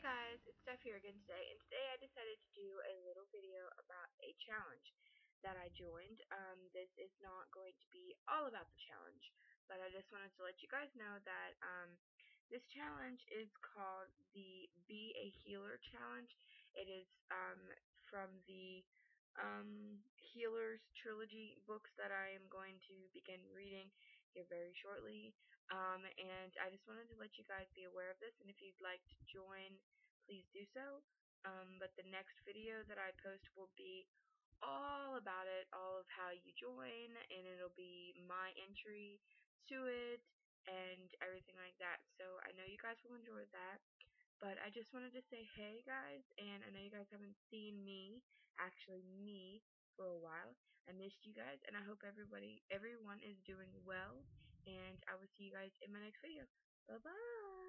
Hey guys, it's Steph here again today, and today I decided to do a little video about a challenge that I joined. Um, this is not going to be all about the challenge, but I just wanted to let you guys know that um, this challenge is called the Be a Healer Challenge. It is um, from the um, Healers Trilogy books that I am going to begin reading here very shortly. Um, and I just wanted to let you guys be aware of this, and if you'd like to join, please do so. Um, but the next video that I post will be all about it, all of how you join, and it'll be my entry to it and everything like that. So I know you guys will enjoy that. But I just wanted to say hey guys, and I know you guys haven't seen me, actually me, for a while. I missed you guys, and I hope everybody, everyone is doing well, and I will see you guys in my next video. Bye bye!